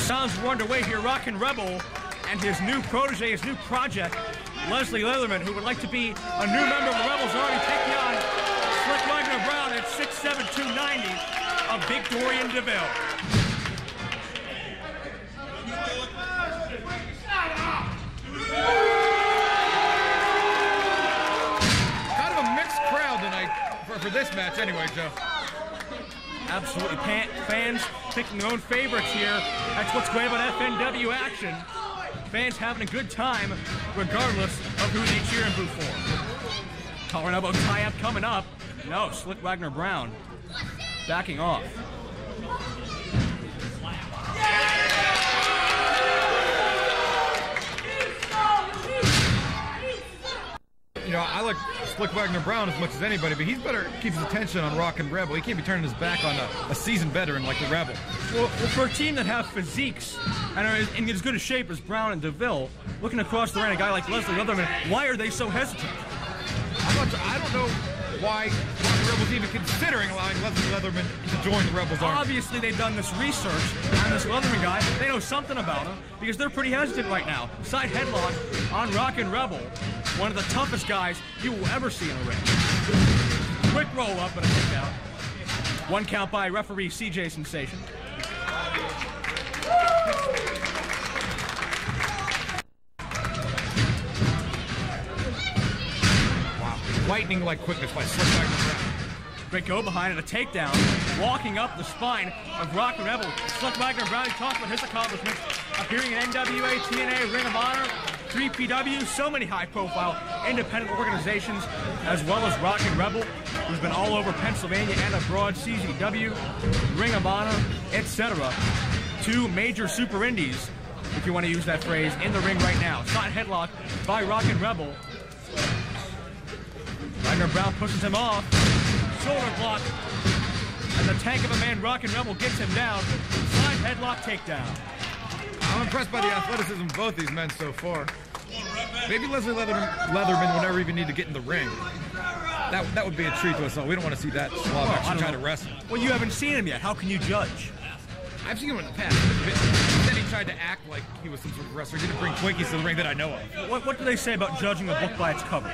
Sounds were underway here. Rockin' Rebel and his new protege, his new project, Leslie Leatherman, who would like to be a new member of the Rebels, already taking on Slyck Wagner Brown at 6'7", 290 of Big Dorian DeVille. Kind of a mixed crowd tonight for, for this match anyway, Joe. Absolutely. Fans picking their own favorites here. That's what's great about FNW action. Fans having a good time regardless of who they cheer and boo for. Collar elbow tie up coming up. No, Slyck Wagner Brown backing off. You know, I like Slyck Wagner Brown as much as anybody, but he's better keep his attention on Rockin' Rebel. He can't be turning his back on a, a seasoned veteran like the Rebel. Well, for a team that have physiques and are in as good a shape as Brown and DeVille, looking across the ring, at a guy like Leslie Leatherman, why are they so hesitant? I'm not, I don't know why and Rebel's even considering allowing Leslie Leatherman to join the Rebels army. Obviously, they've done this research on this Leatherman guy. They know something about him because they're pretty hesitant right now. Side headlock on Rockin' Rebel, one of the toughest guys you will ever see in a ring. Quick roll up and a kick out. One count by referee CJ Sensation. Wow. Lightning like quickness by Slyck. Great go behind and a takedown. Walking up the spine of Rockin' Rebel. Slyck Wagner Brown, he talked about his accomplishments. Appearing in NWA, TNA, Ring of Honor, 3PW, so many high profile independent organizations, as well as Rockin' Rebel, who's been all over Pennsylvania and abroad, CZW, Ring of Honor, etc. Two major super indies, if you want to use that phrase, in the ring right now. Side headlock by Rockin' Rebel. Wagner Brown pushes him off. Shoulder block. And the tank of a man, Rockin' Rebel, gets him down. Side headlock takedown. I'm impressed by the athleticism of both these men so far. Maybe Leslie Leatherman, Leatherman would never even need to get in the ring. That, that would be a treat to us all. We don't want to see that slob oh, I actually don't trying to wrestle. Well, you haven't seen him yet. How can you judge? I've seen him in the past. Then he tried to act like he was some sort of wrestler. He didn't bring Twinkies to the ring that I know of. What, what do they say about judging a book by its cover?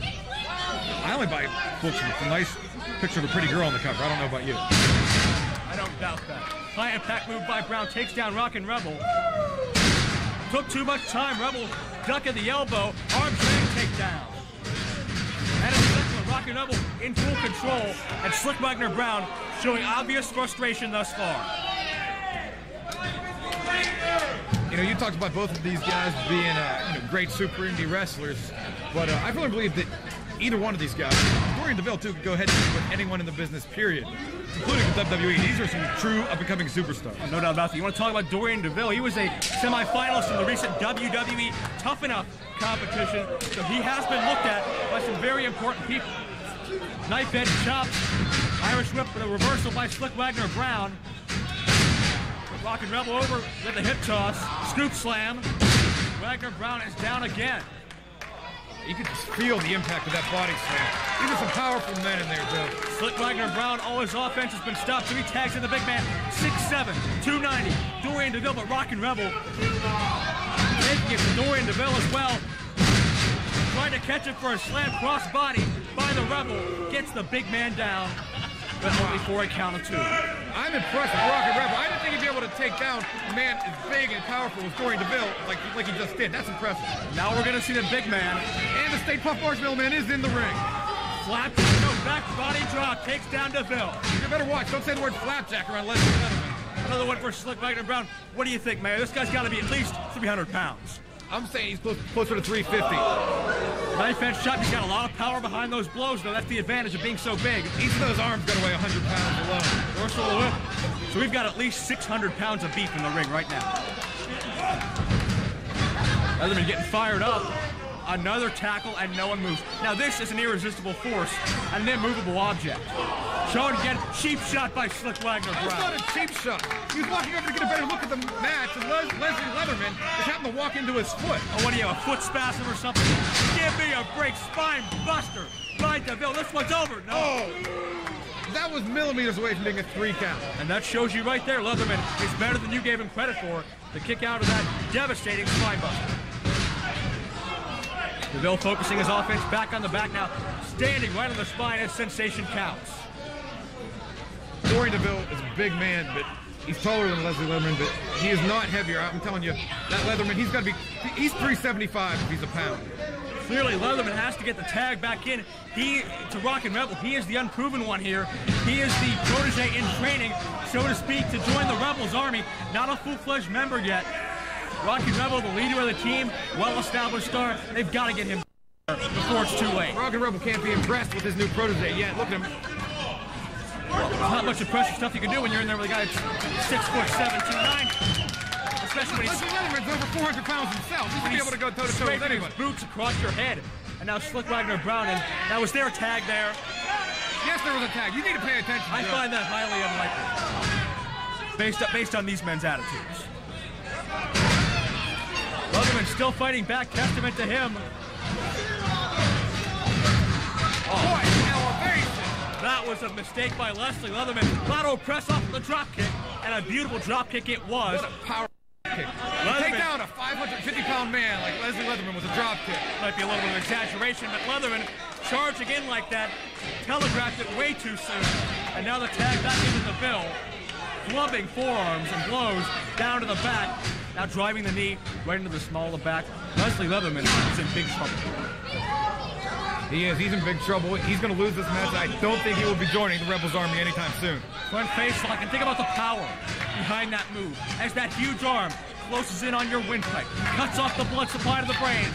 I only buy books with a nice picture of a pretty girl on the cover. I don't know about you. I don't doubt that. High impact move by Brown takes down Rockin' Rebel. Took too much time. Rebel duck at the elbow. Arm drag takedown. And the second one, Rockin' Rebel in full control. And Slyck Wagner Brown showing obvious frustration thus far. You know, you talked about both of these guys being uh, you know, great super indie wrestlers, but uh, I really believe that either one of these guys, Dorian DeVille too, could go ahead and beat with anyone in the business, period, including the WWE. These are some true up-and-coming superstars. No doubt about that. You want to talk about Dorian DeVille? He was a semifinalist in the recent WWE Tough Enough competition, so he has been looked at by some very important people. Knife edge chops, Irish whip with a reversal by Slyck Wagner Brown. Rockin' Rebel over with a hip toss, scoop slam. Wagner Brown is down again. You could just feel the impact of that body slam. These are some powerful men in there, Joe. Slyck Wagner Brown, all his offense has been stopped. Three tags in the big man. 6'7", 290. Dorian DeVille, but Rockin' Rebel it to Dorian DeVille as well. Trying to catch it for a slam cross body by the Rebel. Gets the big man down, but only for a count of two. I'm impressed with Rockin' Rebel. I didn't think he'd be able to take down a man as big and powerful as Dorian DeVille like, like he just did. That's impressive. Now we're going to see the big man. And the Stay Puft Marshmallow Man is in the ring. Flapjack, no, back body drop, takes down DeVille. You better watch. Don't say the word flapjack around Leslie Leatherman. Another one for Slyck Wagner Brown. What do you think, Mayor? This guy's got to be at least 300 pounds. I'm saying he's close, closer to 350. Knife edge chop. He's got a lot of power behind those blows, though. That's the advantage of being so big. Each of those arms got to weigh 100 pounds alone. Dorsal whip. So we've got at least 600 pounds of beef in the ring right now. Leatherman getting fired up. Another tackle, and no one moves. Now this is an irresistible force, and an immovable object. Showing again, cheap shot by Slyck Wagner That's Brown. not a cheap shot. He was walking over to get a better look at the match, and Les- Leslie Leatherman just happened to walk into his foot. Oh, what do you have, a foot spasm or something? Give me a break, spine buster by DeVille. This one's over. No. Oh, that was millimeters away from being a three count. And that shows you right there, Leatherman is better than you gave him credit for to kick out of that devastating spinebuster. DeVille focusing his offense back on the back now, standing right on the spine as sensation counts. Dorian DeVille is a big man, but he's taller than Leslie Leatherman, but he is not heavier. I'm telling you, that Leatherman, he's got to be, he's 375 if he's a pound. Clearly, Leatherman has to get the tag back in. He, to Rockin' Rebel, he is the unproven one here. He is the protege in training, so to speak, to join the Rebels Army. Not a full-fledged member yet. Rockin' Rebel, the leader of the team, well-established star. They've got to get him before it's too late. Rockin' Rebel can't be impressed with his new protege yet. Look at him. Well, there's not much impressive stuff you can do when you're in there with a guy that's six foot seven, two nine. Especially when he's over 400 pounds himself. He should be able to go toe to toe with anyone. his boots across your head. And now Slyck Wagner Brown, and now was there a tag there? Yes, there was a tag. You need to pay attention. I find that highly unlikely. Based, based on these men's attitudes. Still fighting back, testament to him. Boy. That was a mistake by Leslie Leatherman. Lateral press off the drop kick, and a beautiful drop kick it was. What a power kick. Leatherman- Take down a 550 pound man like Leslie Leatherman with a drop kick. Might be a little bit of exaggeration, but Leatherman charging in like that, telegraphed it way too soon. And now the tag back into the bill, clubbing forearms and blows down to the back. Now driving the knee right into the small of the back. Leslie Leatherman is in big trouble. He is. He's in big trouble. He's going to lose this match. I don't think he will be joining the Rebels Army anytime soon. Front face lock, and think about the power behind that move. As that huge arm closes in on your windpipe, cuts off the blood supply to the brain.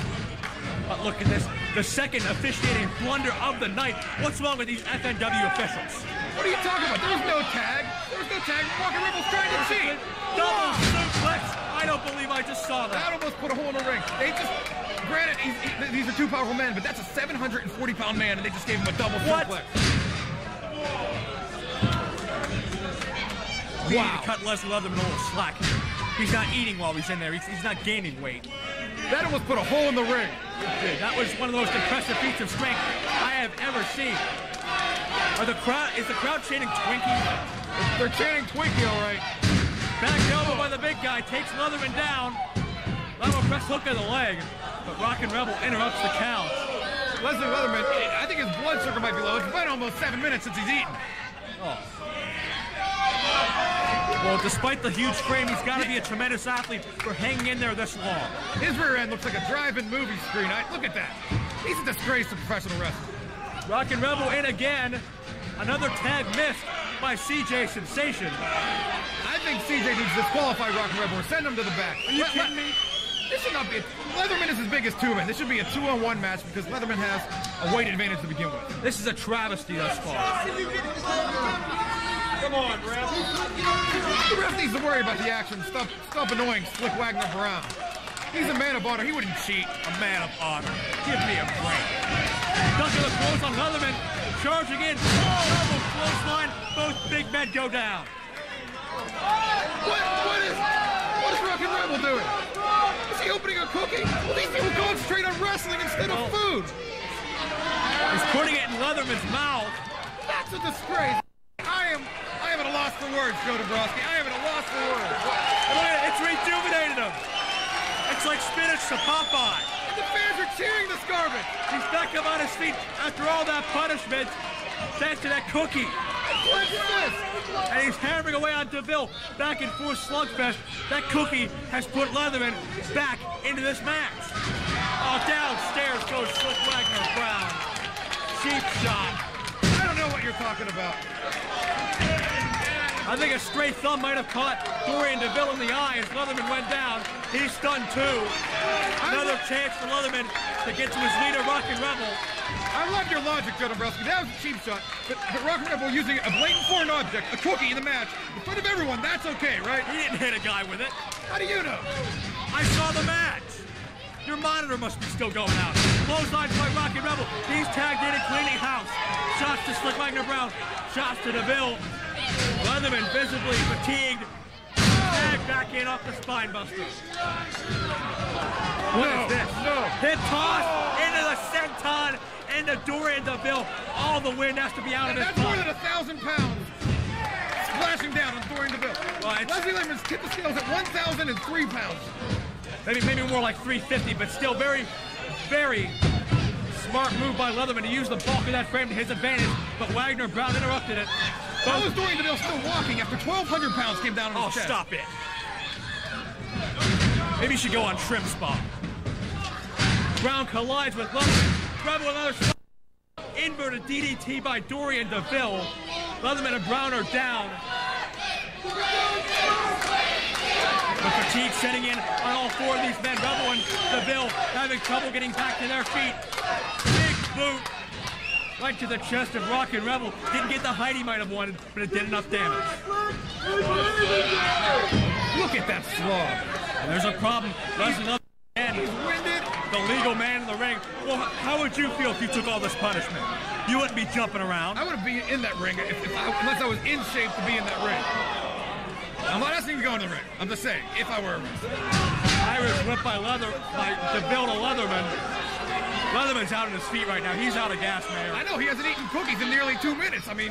But look at this, the second officiating blunder of the night. What's wrong with these FNW officials? What are you talking about? There's no tag. There's no tag. Rockin' Rebel's trying to cheat. Double suplex. I don't believe I just saw That that. almost put a hole in the ring. They just, granted, he's, he, these are two powerful men, but that's a 740 pound man, and they just gave him a double What? suplex. We need to cut Leslie Leatherman a little slack. He's not eating while he's in there. He's, he's not gaining weight. That almost put a hole in the ring. That was one of the most impressive feats of strength I have ever seen. Are the crowd is the crowd chanting Twinkie? They're chanting Twinkie, all right. Back elbow by the big guy takes Leatherman down. Leatherman press hook of the leg, but Rockin' Rebel interrupts the count. Leslie Leatherman, I think his blood sugar might be low. It's been almost seven minutes since he's eaten. Oh. Well, despite the huge frame, he's got to be a tremendous athlete for hanging in there this long. His rear end looks like a drive-in movie screen. I, look at that. He's a disgrace to professional wrestling. Rockin' Rebel in again. Another tag missed by CJ Sensation. I think CJ needs to disqualify Rockin' Rebel or send him to the back. Are you Let- kidding let- me? This should not be. A, Leatherman is as big as two men. This should be a two-on-one match because Leatherman has a weight advantage to begin with. This is a travesty thus far. Come on, ref. The ref needs to worry about the action. Stop, stop annoying Slyck Wagner Brown. He's a man of honor. He wouldn't cheat. A man of honor. Give me a break. Of the close on Leatherman. Charging in. Oh, Double clothesline. Both big men go down. What? What is? What is Rockin' Rebel doing? Is he opening a cookie? Well, these people concentrate on wrestling instead of food. He's putting it in Leatherman's mouth. That's a disgrace. I am. I am at a loss for words, Joe Dombrowski. I am at a loss for words. And look at it. It's rejuvenated him. It's like spinach to Popeye. And the fans are cheering this garbage. He's back up on his feet after all that punishment. Thanks to that cookie. And he's hammering away on DeVille. Back and forth slugfest. That cookie has put Leatherman back into this match. Oh, downstairs goes Slyck Wagner Brown. Cheap shot. I don't know what you're talking about. I think a straight thumb might have caught Dorian DeVille in the eye as Leatherman went down. He's stunned too. Another chance for Leatherman to get to his leader, Rockin' Rebel. I love your logic, Joe Dombrowski. That was a cheap shot. But, but Rockin' Rebel using a blatant foreign object, a cookie in the match, in front of everyone, that's okay, right? He didn't hit a guy with it. How do you know? I saw the match. Your monitor must be still going out. Clothesline by Rockin' Rebel. He's tagged in and cleaning house. Shots to Slyck Wagner Brown. Shots to DeVille. Leatherman visibly fatigued. Tag back in off the spine buster. What is No, this? no. Hit toss into the senton into Dorian DeVille. All the wind has to be out of his That's more than a thousand pounds. Yeah, it's Leslie Leatherman's tipped the scales at 1,003 pounds. maybe maybe more like 350, but still very, very smart move by Leatherman to use the bulk of that frame to his advantage. But Wagner Brown interrupted it. How is Dorian DeVille still walking after 1,200 pounds came down on Oh, his chest? stop it. Maybe you should go on TrimSpa. Brown collides with Leatherman. With another. Inverted DDT by Dorian DeVille. Leatherman and Brown are down. The fatigue setting in on all four of these men. Rebel and DeVille having trouble getting back to their feet. Big boot right to the chest of Rockin' Rebel. Didn't get the height he might have wanted, but it did enough damage. Look at that slog. And there's a problem. Legal man in the ring. Well, how would you feel if you took all this punishment? You wouldn't be jumping around. I wouldn't be in that ring if, if I, unless I was in shape to be in that ring. I'm not asking you to go in the ring. I'm just saying, if I were a wrestler. Irish whip by Leather by DeVille to Leatherman. Leatherman's out on his feet right now. He's out of gas, man. I know he hasn't eaten cookies in nearly two minutes. I mean,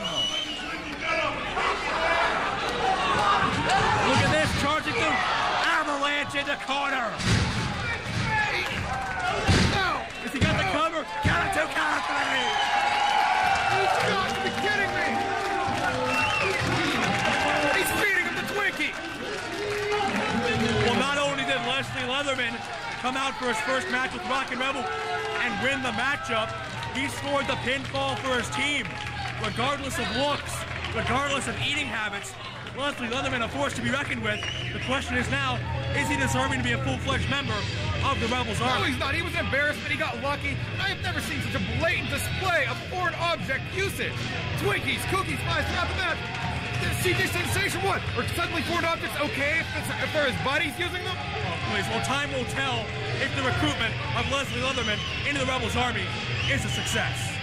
Look at this, charging through. Avalanche in the corner. Leatherman come out for his first match with Rockin' Rebel and win the matchup, he scored the pinfall for his team. Regardless of looks, regardless of eating habits, Leslie Leatherman a force to be reckoned with. The question is now, is he deserving to be a full-fledged member of the Rebels Army? No, he's not. He was embarrassed that he got lucky. I have never seen such a blatant display of foreign object usage. Twinkies, cookies, pies throughout the match. CJ Sensation, what? Or suddenly foreign objects okay if, it's, if his buddies using them? Well, time will tell if the recruitment of Leslie Leatherman into the Rebels Army is a success.